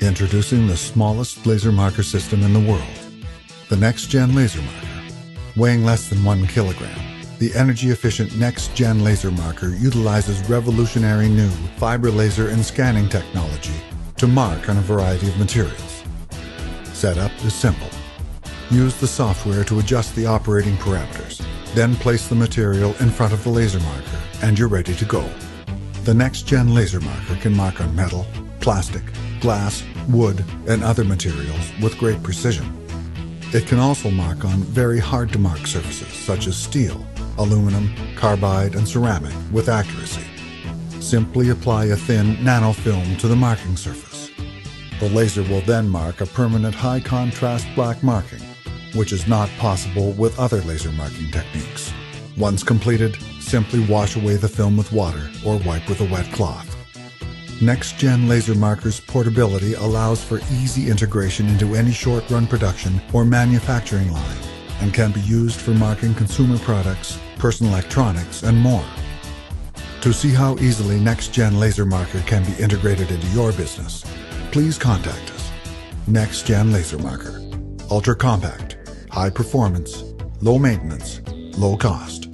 Introducing the smallest laser marker system in the world, the NexGen Laser Marker. Weighing less than one kilogram, the energy-efficient NexGen Laser Marker utilizes revolutionary new fiber laser and scanning technology to mark on a variety of materials. Setup is simple. Use the software to adjust the operating parameters. Then place the material in front of the laser marker and you're ready to go. The NexGen Laser Marker can mark on metal, plastic, glass, wood, and other materials with great precision. It can also mark on very hard to mark surfaces such as steel, aluminum, carbide, and ceramic with accuracy. Simply apply a thin nanofilm to the marking surface. The laser will then mark a permanent high contrast black marking, which is not possible with other laser marking techniques. Once completed, simply wash away the film with water or wipe with a wet cloth. NexGen Laser Marker's portability allows for easy integration into any short run production or manufacturing line and can be used for marking consumer products, personal electronics, and more. To see how easily NexGen Laser Marker can be integrated into your business, please contact us. NexGen Laser Marker. Ultra compact, high performance, low maintenance, low cost.